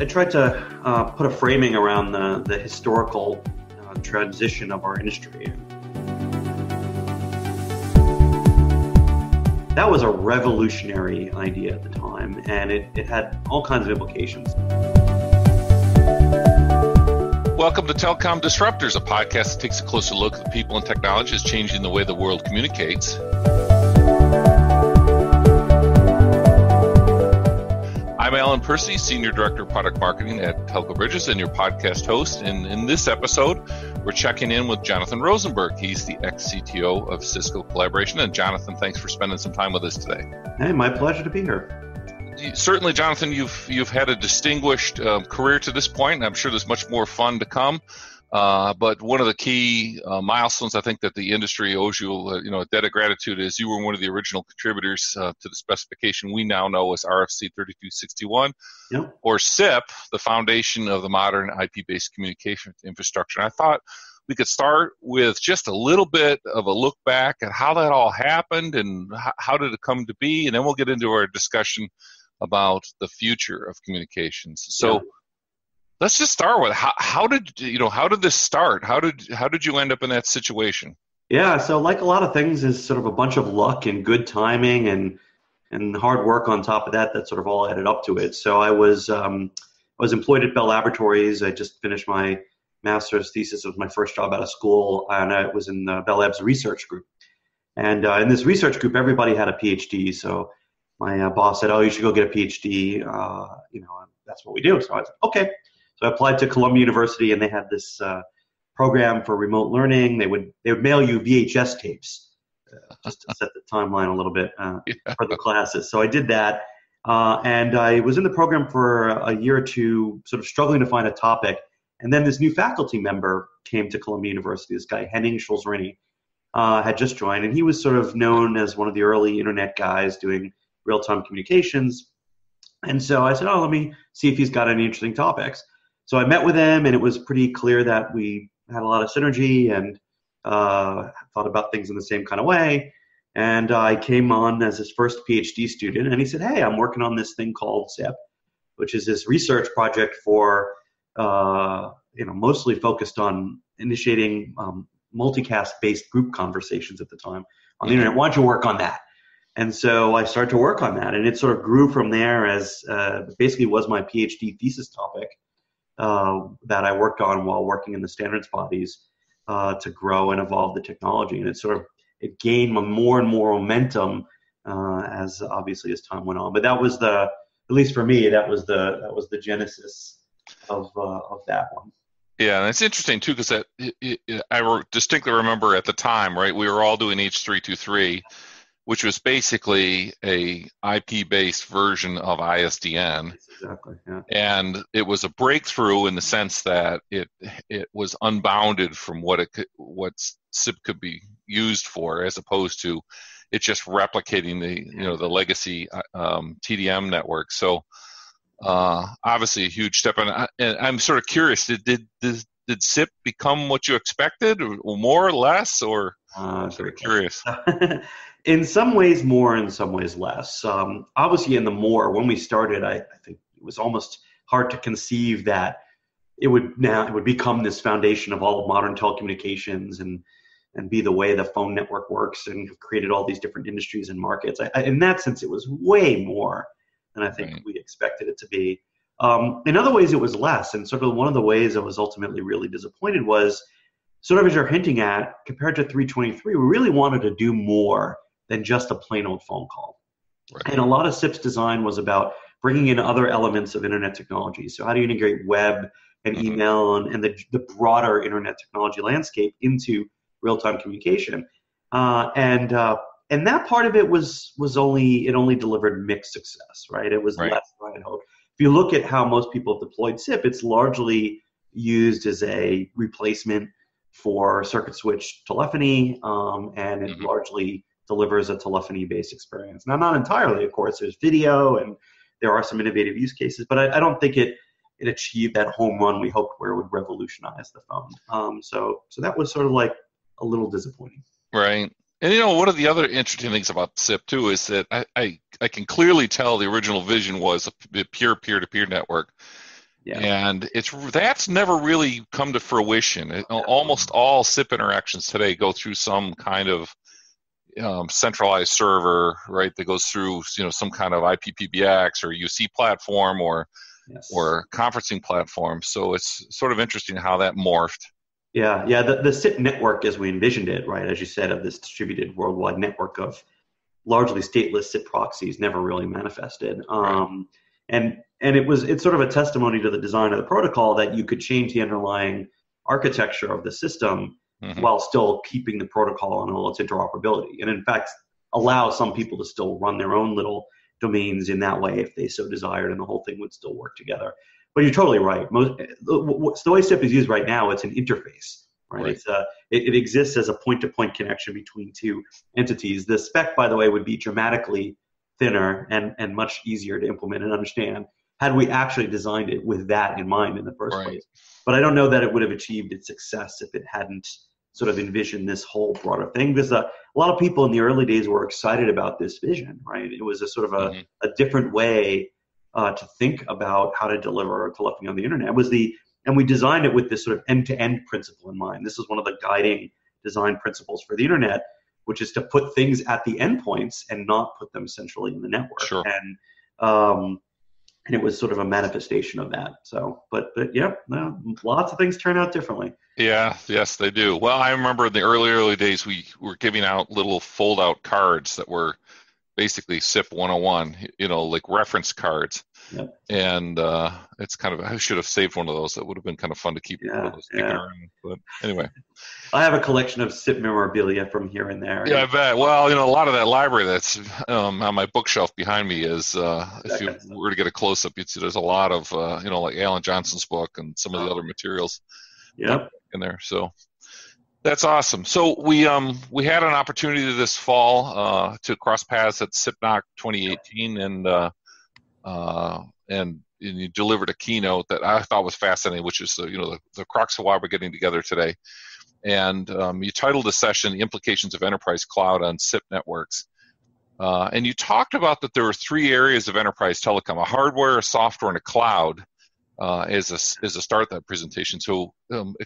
I tried to uh, put a framing around the, the historical uh, transition of our industry. That was a revolutionary idea at the time, and it, it had all kinds of implications. Welcome to Telecom Disruptors, a podcast that takes a closer look at the people and technologies changing the way the world communicates. I'm Alan Percy, Senior Director of Product Marketing at Telco Bridges and your podcast host. And in this episode, we're checking in with Jonathan Rosenberg. He's the ex CTO of Cisco Collaboration. And Jonathan, thanks for spending some time with us today. Hey, my pleasure to be here certainly, Jonathan, you've you've had a distinguished um, career to this point, and I'm sure there's much more fun to come. Uh, but one of the key uh, milestones I think that the industry owes you, uh, you know, a debt of gratitude is you were one of the original contributors uh, to the specification we now know as RFC 3261, yep. or SIP, the foundation of the modern IP-based communication infrastructure. And I thought we could start with just a little bit of a look back at how that all happened and how did it come to be, and then we'll get into our discussion about the future of communications. So. Yeah let's just start with how, how did you know how did this start? How did how did you end up in that situation? Yeah so like a lot of things is sort of a bunch of luck and good timing and and hard work on top of that that sort of all added up to it. So i was um, i was employed at bell laboratories. I just finished my master's thesis. It was my first job out of school and i was in the bell labs research group. And uh, in this research group everybody had a phd so my uh, boss said oh you should go get a phd uh, you know that's what we do. So i said okay so I applied to Columbia University, and they had this uh, program for remote learning. They would they would mail you VHS tapes uh, just to set the timeline a little bit uh, yeah. for the classes. So I did that, uh, and I was in the program for a year or two, sort of struggling to find a topic. And then this new faculty member came to Columbia University. This guy Henning Schulzrinne uh, had just joined, and he was sort of known as one of the early internet guys doing real-time communications. And so I said, "Oh, let me see if he's got any interesting topics." So I met with him, and it was pretty clear that we had a lot of synergy and uh, thought about things in the same kind of way. And I came on as his first PhD student, and he said, "Hey, I'm working on this thing called SIP, which is this research project for, uh, you know, mostly focused on initiating um, multicast-based group conversations at the time on the internet. Why don't you work on that?" And so I started to work on that, and it sort of grew from there as uh, basically was my PhD thesis topic uh, that I worked on while working in the standards bodies uh, to grow and evolve the technology. And it sort of it gained more and more momentum uh, as obviously as time went on. But that was the at least for me that was the that was the genesis of uh, of that one. Yeah, and it's interesting too because that I distinctly remember at the time, right? We were all doing H three two three, which was basically a IP-based version of ISDN. Exactly. Yeah. And it was a breakthrough in the sense that it it was unbounded from what it could, what SIP could be used for, as opposed to it just replicating the you know the legacy um, TDM network. So uh, obviously a huge step. And, I, am sort of curious. Did, did did did SIP become what you expected, or more or less, or? Uh, I'm sort of curious. in some ways more, in some ways less. Um, obviously, in the more, when we started, I, I, think it was almost hard to conceive that it would now it would become this foundation of all of modern telecommunications and and be the way the phone network works and have created all these different industries and markets. I, I, in that sense, it was way more than I think right. we expected it to be. Um, in other ways, it was less. And sort of one of the ways I was ultimately really disappointed was sort of as you're hinting at, compared to 323, we really wanted to do more than just a plain old phone call. Right. And a lot of SIP's design was about bringing in other elements of internet technology. So how do you integrate web and mm-hmm. email and, and the, the broader internet technology landscape into real-time communication? Uh, and uh, and that part of it was was only it only delivered mixed success, right? It was right. less than I hoped. If you look at how most people have deployed SIP, it's largely used as a replacement for circuit switch telephony, um, and it mm-hmm. largely delivers a telephony based experience. Now, not entirely, of course, there's video and there are some innovative use cases, but I, I don't think it it achieved that home run we hoped where it would revolutionize the phone. Um, so so that was sort of like a little disappointing. Right. And you know, one of the other interesting things about SIP too is that I, I, I can clearly tell the original vision was a pure peer to peer network. Yeah. And it's that's never really come to fruition. It, almost all SIP interactions today go through some kind of um, centralized server, right? That goes through you know some kind of IPPBX or UC platform or yes. or conferencing platform. So it's sort of interesting how that morphed. Yeah, yeah. The, the SIP network, as we envisioned it, right, as you said, of this distributed worldwide network of largely stateless SIP proxies, never really manifested. Um, right. And and it was it's sort of a testimony to the design of the protocol that you could change the underlying architecture of the system mm-hmm. while still keeping the protocol and all its interoperability. And in fact, allow some people to still run their own little domains in that way if they so desired, and the whole thing would still work together. But you're totally right. Most the way SIP is used right now, it's an interface. Right. right. It's a, it, it exists as a point-to-point connection between two entities. The spec, by the way, would be dramatically thinner and, and much easier to implement and understand had we actually designed it with that in mind in the first right. place. But I don't know that it would have achieved its success if it hadn't sort of envision this whole broader thing because uh, a lot of people in the early days were excited about this vision, right? It was a sort of a, mm-hmm. a different way uh, to think about how to deliver telephony on the internet. It was the and we designed it with this sort of end-to-end principle in mind. This is one of the guiding design principles for the internet, which is to put things at the endpoints and not put them centrally in the network. Sure. And um, and it was sort of a manifestation of that. So, but but yeah, no, lots of things turn out differently. Yeah, yes, they do. Well, I remember in the early early days we were giving out little fold out cards that were basically SIP 101, you know, like reference cards. Yep. And uh, it's kind of I should have saved one of those. That would have been kind of fun to keep yeah, yeah. Around. But anyway, I have a collection of SIP memorabilia from here and there. Yeah, I bet. Well, you know, a lot of that library that's um, on my bookshelf behind me is, uh, if you were to get a close up, you'd see there's a lot of, uh, you know, like Alan Johnston's book and some of the other materials. Yep. In there, so that's awesome. So we um we had an opportunity this fall uh, to cross paths at SIPNOC 2018, and uh, uh, and, and you delivered a keynote that I thought was fascinating, which is the you know the, the crux of why we're getting together today. And um, you titled the session "The Implications of Enterprise Cloud on SIP Networks." Uh, and you talked about that there were three areas of enterprise telecom: a hardware, a software, and a cloud. Uh, as a as a start that presentation. So, um,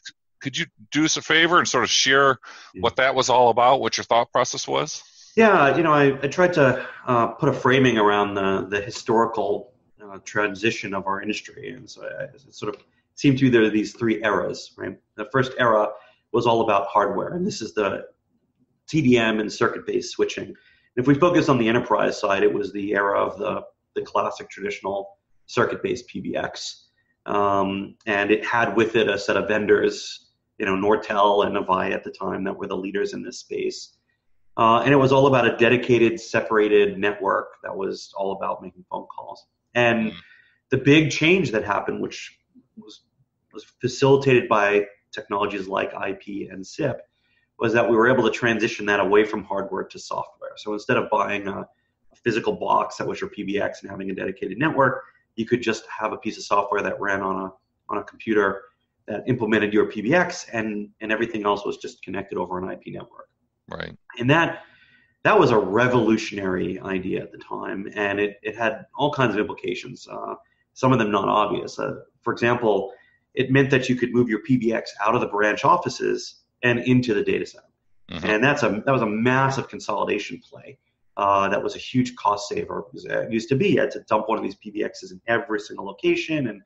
could you do us a favor and sort of share what that was all about, what your thought process was? Yeah, you know, I, I tried to uh, put a framing around the, the historical uh, transition of our industry. And so I, it sort of seemed to be there are these three eras, right? The first era was all about hardware, and this is the TDM and circuit based switching. And if we focus on the enterprise side, it was the era of the, the classic traditional circuit based PBX. Um, and it had with it a set of vendors you know, Nortel and Avaya at the time that were the leaders in this space. Uh, and it was all about a dedicated, separated network that was all about making phone calls. And mm-hmm. the big change that happened, which was was facilitated by technologies like IP and SIP, was that we were able to transition that away from hardware to software. So instead of buying a, a physical box that was your PBX and having a dedicated network, you could just have a piece of software that ran on a on a computer that implemented your PBX, and and everything else was just connected over an IP network. Right. And that that was a revolutionary idea at the time, and it it had all kinds of implications. Uh, some of them not obvious. Uh, for example, it meant that you could move your PBX out of the branch offices and into the data center, mm-hmm. and that's a that was a massive consolidation play. Uh, that was a huge cost saver. It used to be you had to dump one of these PBXs in every single location and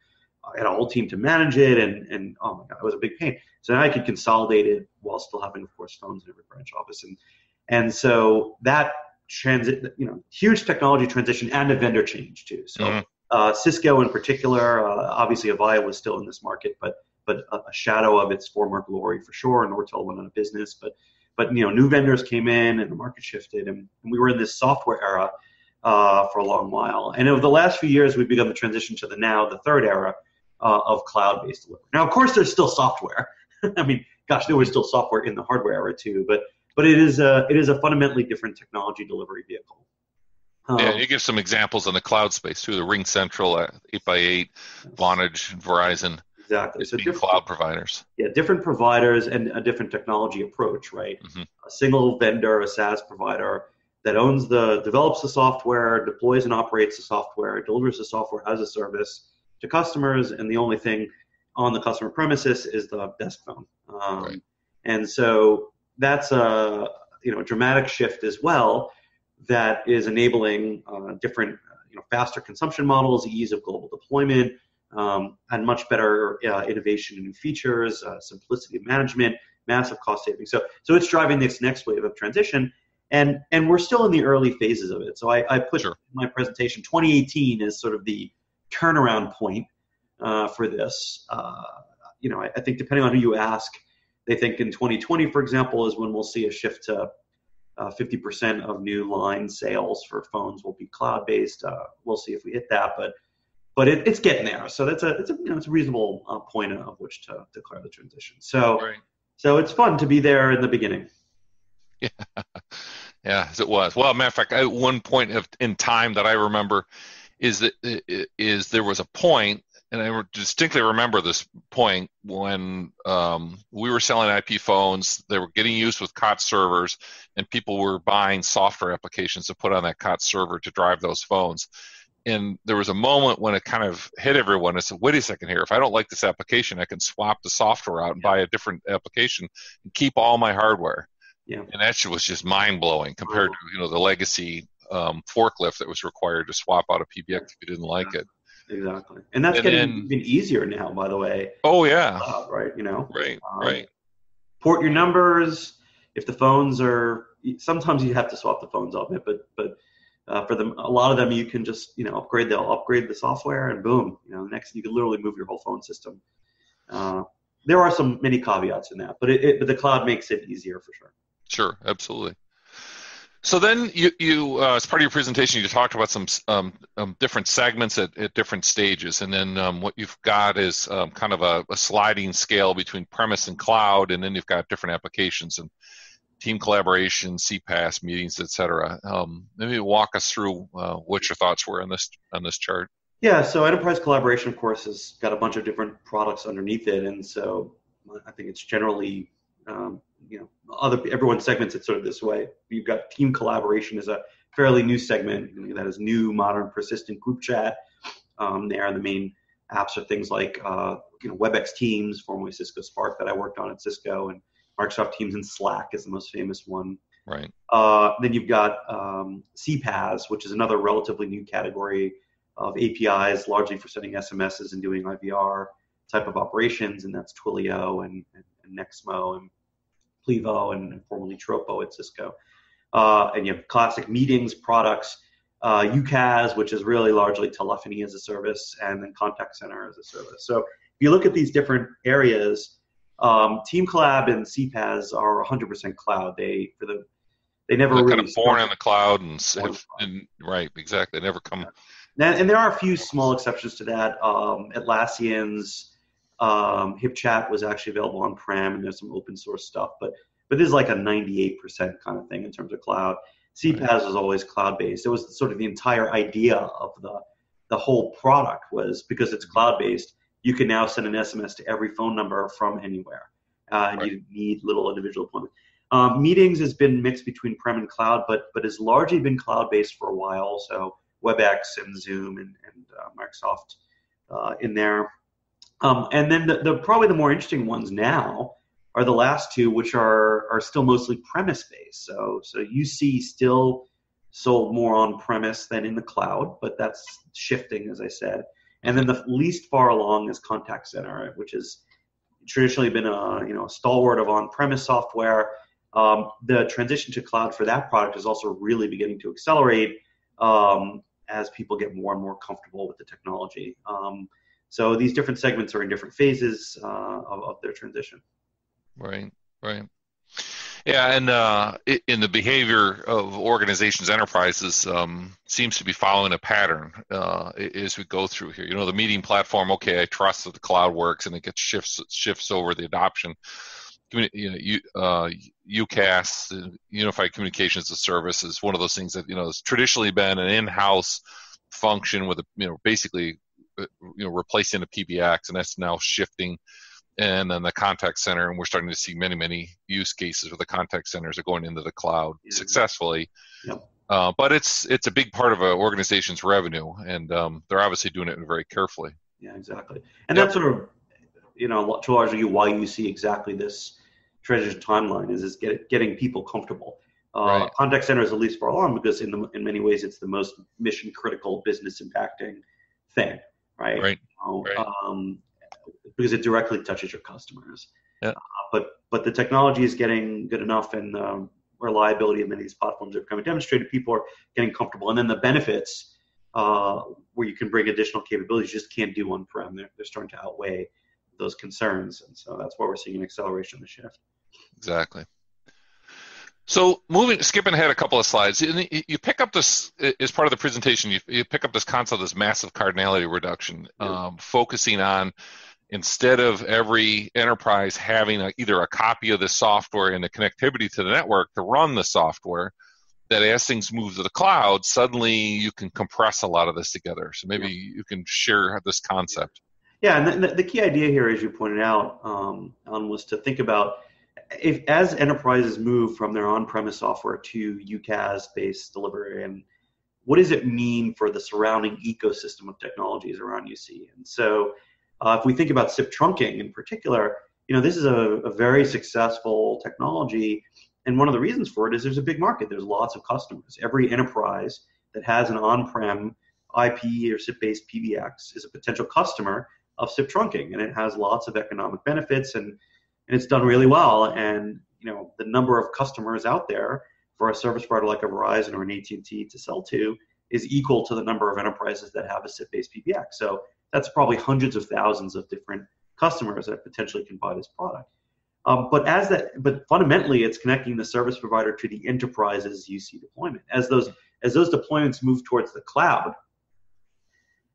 I had a whole team to manage it, and and oh my god, it was a big pain. So now I could consolidate it while still having, of course, phones in every branch office, and and so that transit, you know, huge technology transition and a vendor change too. So mm-hmm. uh, Cisco in particular, uh, obviously Avaya was still in this market, but but a, a, shadow of its former glory for sure. And Nortel went out of business, but but you know, new vendors came in and the market shifted, and, and we were in this software era. Uh, for a long while. And over the last few years, we've begun the transition to the now, the third era, uh, of cloud-based delivery. Now, of course, there's still software. I mean, gosh, there was still software in the hardware era too, but but it is a it is a fundamentally different technology delivery vehicle. Um, yeah, you give some examples in the cloud space too. The RingCentral, uh, eight x eight, Vonage, Verizon. Exactly. So different cloud providers. Yeah, different providers and a different technology approach, right? Mm-hmm. A single vendor, a SaaS provider that owns the develops the software, deploys and operates the software, delivers the software as a service, to customers, and the only thing on the customer premises is the desk phone. Um, right. And so that's a you know dramatic shift as well that is enabling uh, different you know faster consumption models, ease of global deployment, um, and much better uh, innovation and features, uh, simplicity of management, massive cost savings. So so it's driving this next wave of transition. And, and we're still in the early phases of it. So I, I put sure. in my presentation 2018 as sort of the turnaround point uh, for this. Uh, you know, I, I, think depending on who you ask, they think in 2020, for example, is when we'll see a shift to uh, 50% of new line sales for phones will be cloud-based. Uh, we'll see if we hit that, but but it, it's getting there. So that's a it's a you know it's a reasonable uh, point of which to declare the transition. So right. so it's fun to be there in the beginning. Yeah, yeah, as it was. Well, matter of fact, at one point of, in time that I remember is that is there was a point and I distinctly remember this point when um, we were selling IP phones. They were getting used with COTS servers, and people were buying software applications to put on that COTS server to drive those phones. And there was a moment when it kind of hit everyone. I said, "Wait a second here. If I don't like this application, I can swap the software out and yeah. buy a different application and keep all my hardware." Yeah. And that was just mind blowing compared to you know the legacy um, forklift that was required to swap out a PBX if you didn't like yeah. it. Exactly, and that's and getting then, even easier now. By the way. Oh yeah. Uh, right. You know. Right. Um, right. Port your numbers. If the phones are, sometimes you have to swap the phones off it, but but uh, for them, a lot of them you can just you know upgrade. They'll upgrade the software, and boom, you know, next you can literally move your whole phone system. Uh, there are some many caveats in that, but it, it, but the cloud makes it easier for sure. Sure, absolutely. So then you, you uh, as part of your presentation, you talked about some um, um, different segments at, at, different stages, and then um, what you've got is um, kind of a, a, sliding scale between premise and cloud, and then you've got different applications and team collaboration, CPaaS, meetings, etc. Um, maybe walk us through uh, what your thoughts were on this on this chart. Yeah, so enterprise collaboration, of course, has got a bunch of different products underneath it, and so I think it's generally um, you know, other everyone segments it sort of this way. You've got team collaboration as a fairly new segment that is new, modern, persistent group chat. Um, there, the main apps are things like uh, you know WebEx Teams, formerly Cisco Spark, that I worked on at Cisco, and Microsoft Teams and Slack is the most famous one. Right. Uh, then you've got um, CPaaS, which is another relatively new category of APIs, largely for sending SMSs and doing IVR type of operations, and that's Twilio and, and, and Nexmo and Plivo and, formerly Tropo at Cisco. Uh, and you have classic meetings products, uh, UCaaS, which is really largely telephony as a service, and then contact center as a service. So if you look at these different areas, um, Team Collab and CPaaS are 100% cloud. They for the they never They're really kind of born in the cloud and, have, and right exactly. They never come. Yeah. And, and, there are a few small exceptions to that. Um, Atlassian's um, HipChat was actually available on prem, and there's some open source stuff, but but this is like a 98% kind of thing in terms of cloud. CPaaS was always cloud based. It was sort of the entire idea of the the whole product was because it's cloud based. You can now send an SMS to every phone number from anywhere, uh, and right. you need little individual appointment. Um, meetings has been mixed between prem and cloud, but but has largely been cloud based for a while. So WebEx and Zoom and, and uh, Microsoft uh, in there. Um, and then the, the, probably the more interesting ones now are the last two, which are are still mostly premise based. So so UC still sold more on premise than in the cloud, but that's shifting, as I said. And then the least far along is contact center, which has traditionally been a you know a stalwart of on premise software. Um, the transition to cloud for that product is also really beginning to accelerate um, as people get more and more comfortable with the technology. Um, so these different segments are in different phases uh, of, of, their transition. Right, right. Yeah, and uh, in the behavior of organizations, enterprises um, seems to be following a pattern uh, as we go through here. You know, the meeting platform. Okay, I trust that the cloud works, and it gets shifts shifts over the adoption. You know, you, uh, UCaaS, Unified Communications as Service, is one of those things that you know has traditionally been an in-house function with a you know basically you know replacing a PBX, and that's now shifting. And then the contact center, and we're starting to see many, many use cases where the contact centers are going into the cloud yeah. successfully. Yep. Uh, but it's it's a big part of an organization's revenue, and um, they're obviously doing it very carefully. yeah, exactly. And yep. that's sort of, you know, to a large you why you see exactly this transition timeline is is get, getting people comfortable. Uh, right. Contact center is the least far along because in the, in many ways it's the most mission critical business impacting thing, right? Right. right. Um, because it directly touches your customers. Yeah. Uh, but but the technology is getting good enough, and the reliability of many of these platforms are becoming demonstrated. People are getting comfortable, and then the benefits uh, where you can bring additional capabilities you just can't do on-prem. They're, they're starting to outweigh those concerns, and so that's why we're seeing an acceleration of the shift. Exactly. So moving, skipping ahead a couple of slides, you pick up this as part of the presentation. You, you pick up this concept, this massive cardinality reduction, yeah. um, focusing on instead of every enterprise having a, either a copy of the software and the connectivity to the network to run the software, that as things move to the cloud, suddenly you can compress a lot of this together. So maybe yeah. you can share this concept. Yeah, and the, the key idea here, as you pointed out, um, was to think about if as enterprises move from their on-premise software to UCaaS-based delivery, and what does it mean for the surrounding ecosystem of technologies around UC? And so, uh, if we think about SIP trunking in particular, you know, this is a, a, very successful technology, and one of the reasons for it is there's a big market. There's lots of customers. Every enterprise that has an on-prem IP or SIP-based PBX is a potential customer of SIP trunking, and it has lots of economic benefits and and it's done really well. And you know, the number of customers out there for a service provider like a Verizon or an AT&T to sell to is equal to the number of enterprises that have a SIP-based PBX. So that's probably hundreds of thousands of different customers that potentially can buy this product. Um, but as that, but fundamentally, it's connecting the service provider to the enterprise's UC deployment. As those as those deployments move towards the cloud,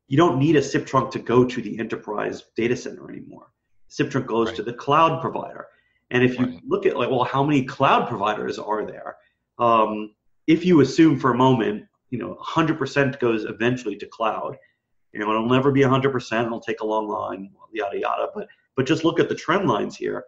you don't need a SIP trunk to go to the enterprise data center anymore. SIP goes right. to the cloud provider. And if you right. look at like, well, how many cloud providers are there? Um, if you assume for a moment, you know, 100% goes eventually to cloud. You know, it'll never be 100%. It'll take a long line, yada yada. But but just look at the trend lines here.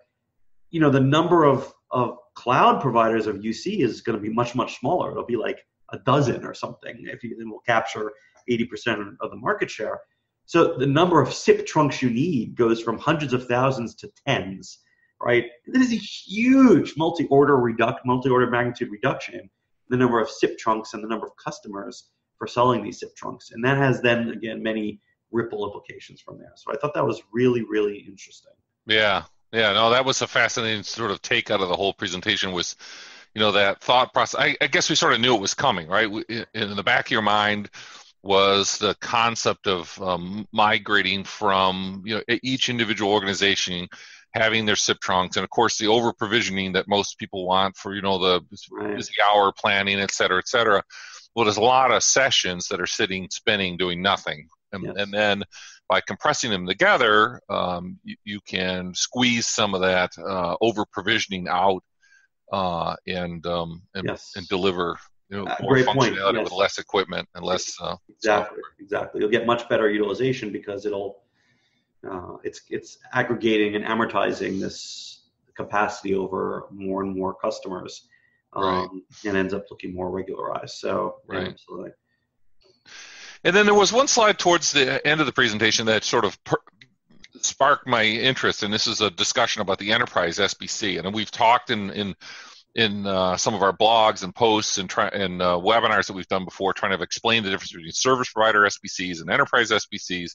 You know, the number of of cloud providers of UC is going to be much much smaller. It'll be like a dozen or something. If you then will capture 80% of the market share. So the number of SIP trunks you need goes from hundreds of thousands to tens, right? This is a huge multi-order reduct, multi-order magnitude reduction the number of SIP trunks and the number of customers for selling these SIP trunks, and that has then again many ripple implications from there. So I thought that was really, really interesting. Yeah, yeah, no, that was a fascinating sort of take out of the whole presentation was, you know, that thought process. I, I guess we sort of knew it was coming, right? In the back of your mind, was the concept of um, migrating from you know each individual organization having their SIP trunks, and of course the over provisioning that most people want for you know the busy hour planning, et cetera, et cetera. Well, there's a lot of sessions that are sitting, spinning, doing nothing, and, yes. and then by compressing them together, um, you, you, can squeeze some of that uh, over provisioning out uh, and um, and, yes. and deliver you know, uh, more Great functionality point. Yes. with less equipment and less uh, exactly software. exactly you'll get much better utilization because it'll uh, it's it's aggregating and amortizing this capacity over more and more customers um, right. and ends up looking more regularized so right. Absolutely and then there was one slide towards the end of the presentation that sort of per- sparked my interest and this is a discussion about the enterprise SBC and we've talked in in in uh, some of our blogs and posts and, try, and uh, webinars that we've done before, trying to explain the difference between service provider SBCs and enterprise SBCs,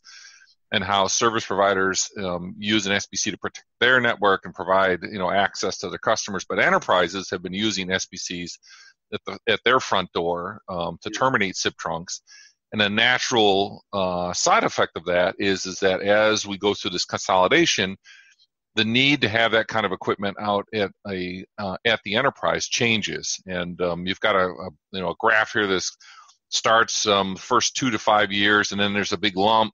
and how service providers um, use an SBC to protect their network and provide you know access to their customers. But enterprises have been using SBCs at, the, at their front door um, to terminate SIP trunks. And a natural uh, side effect of that is is that as we go through this consolidation, the need to have that kind of equipment out at a uh, at the enterprise changes, and um, you've got a, a, you know a graph here. that starts um, first two to five years, and then there's a big lump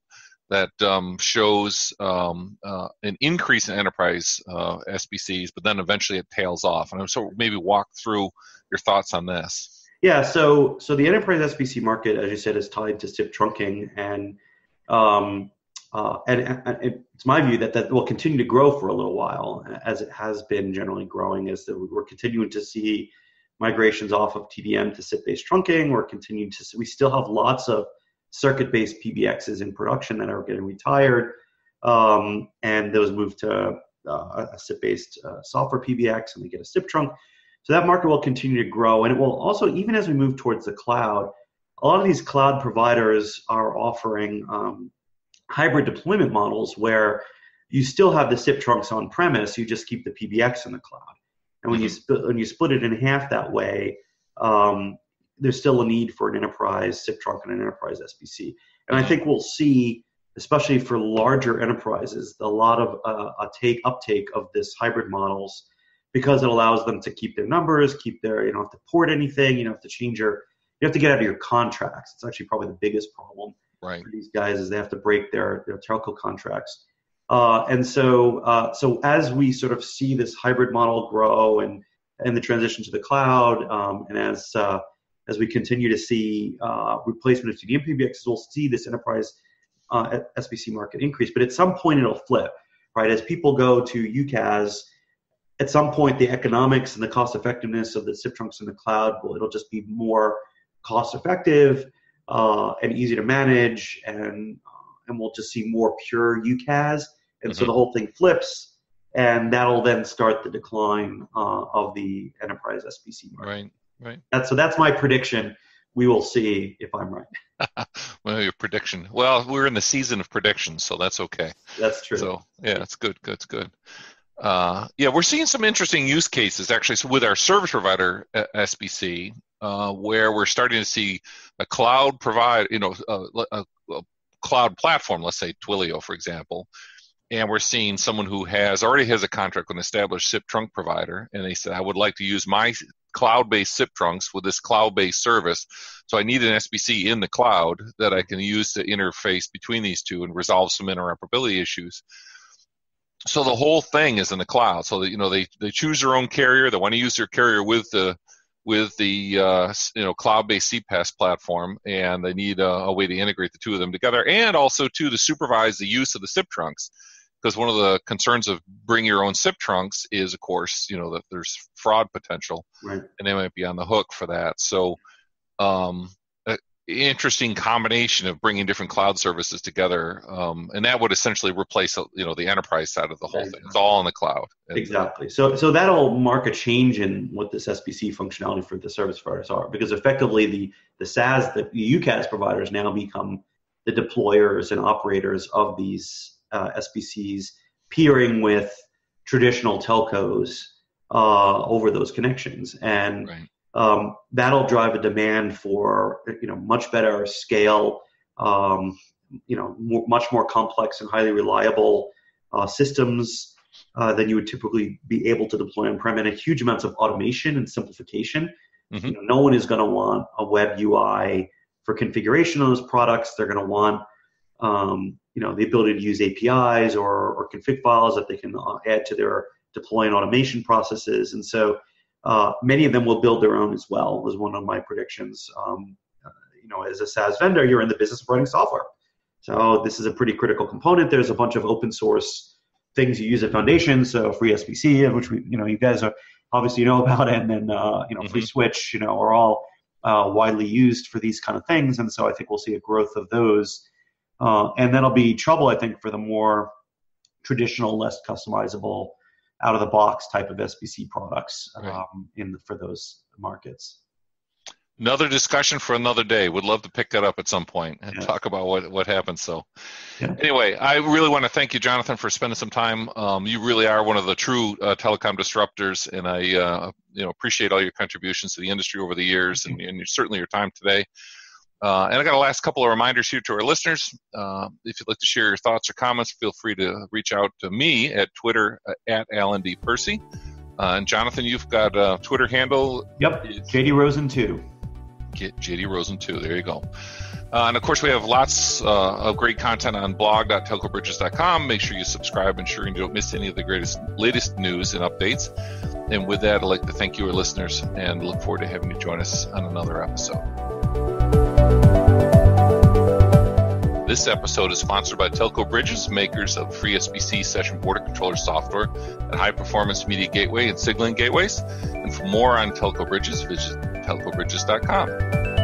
that um, shows um, uh, an increase in enterprise uh, SBCs, but then eventually it tails off. And so maybe walk through your thoughts on this. Yeah, so so the enterprise SBC market, as you said, is tied to SIP trunking, and um, uh, and, and, it's my view that that will continue to grow for a little while, as it has been generally growing. As we're continuing to see migrations off of TDM to SIP-based trunking, we're continuing to see, we still have lots of circuit-based PBXs in production that are getting retired, um, and those move to uh, a SIP-based uh, software PBX, and we get a SIP trunk. So that market will continue to grow, and it will also, even as we move towards the cloud, a lot of these cloud providers are offering um, hybrid deployment models where you still have the SIP trunks on premise, you just keep the PBX in the cloud. And when you mm-hmm. split when you split it in half that way, um, there's still a need for an enterprise SIP trunk and an enterprise SBC. And I mm-hmm. think we'll see, especially for larger enterprises, a lot of uh, a take uptake of this hybrid models because it allows them to keep their numbers, keep their you don't have to port anything, you don't have to change your you have to get out of your contracts. It's actually probably the biggest problem right. for these guys is they have to break their their telco contracts. Uh, and so, uh, so as we sort of see this hybrid model grow and and the transition to the cloud, um, and as uh, as we continue to see uh, replacement of TDM PBXs, we'll see this enterprise uh, SBC market increase. But at some point, it'll flip, right? As people go to UCaaS, at some point, the economics and the cost effectiveness of the SIP trunks in the cloud will it'll just be more cost effective uh, and easy to manage, and and we'll just see more pure UCaaS, and mm-hmm. so the whole thing flips, and that'll then start the decline uh, of the enterprise SBC market. Right, right. That's, so that's my prediction. We will see if I'm right. well, your prediction. Well, we're in the season of predictions, so that's okay. That's true. So yeah, it's good. Good. It's good. Uh, yeah, we're seeing some interesting use cases actually so with our service provider uh, SBC, uh, where we're starting to see a cloud provide, you know, a, a, a, cloud platform, let's say Twilio, for example, and we're seeing someone who has already has a contract with an established SIP trunk provider, and they said, I would like to use my cloud-based SIP trunks with this cloud-based service. So I need an SBC in the cloud that I can use to interface between these two and resolve some interoperability issues. So the whole thing is in the cloud. So that, you know they they choose their own carrier. They want to use their carrier with the with the uh, you know cloud-based CPaaS platform, and they need a, a, way to integrate the two of them together, and also to to supervise the use of the SIP trunks because one of the concerns of bring your own SIP trunks is, of course, you know that there's fraud potential, right. and they might be on the hook for that. So, um, interesting combination of bringing different cloud services together, um, and that would essentially replace, you know, the enterprise side of the whole thing. It's all in the cloud. Exactly. So, so that'll mark a change in what this SBC functionality for the service providers are, because effectively the the SaaS, the UCaaS providers now become the deployers and operators of these uh, SBCs peering with traditional telcos uh, over those connections, and right. Um, that'll drive a demand for you know much better scale, um, you know, more, much more complex and highly reliable uh, systems. Uh, than you would typically be able to deploy on-prem, and a huge amounts of automation and simplification. Mm-hmm. You know, no one is going to want a web UI for configuration of those products. They're going to want um, you know, the ability to use APIs or, or config files that they can uh, add to their deploy and automation processes. And so uh, many of them will build their own as well, was one of my predictions. Um, uh, you know, as a SaaS vendor, you're in the business of writing software. So this is a pretty critical component. There's a bunch of open source things you use at Foundation, so FreeSBC, which we, you know, you guys are obviously know about, and then uh, you know, mm-hmm. FreeSWITCH, you know, are all uh, widely used for these kind of things. And so I think we'll see a growth of those uh, and that'll be trouble, I think, for the more traditional, less customizable, out of the box type of SBC products right. um, in the, for those markets. Another discussion for another day. Would love to pick that up at some point and yeah. talk about what what happens. So, yeah. anyway, I really want to thank you, Jonathan, for spending some time. Um, you really are one of the true uh, telecom disruptors, and I uh, you know appreciate all your contributions to the industry over the years, and, and certainly your time today. Uh, and I got a last couple of reminders here to our listeners. Uh, if you'd like to share your thoughts or comments, feel free to reach out to me at Twitter uh, at Alan D. Percy. Uh, and Jonathan, you've got a Twitter handle. Yep, JD Rosen 2. Get JD Rosen 2. There you go. Uh, and of course, we have lots uh, of great content on blog.telcobridges.com. Make sure you subscribe, ensuring you don't miss any of the greatest, latest news and updates. And with that, I'd like to thank you, our listeners, and look forward to having you join us on another episode. This episode is sponsored by Telco Bridges, makers of FreeSBC session border controller software and high performance media gateway and signaling gateways. And for more on Telco Bridges, visit telcobridges.com.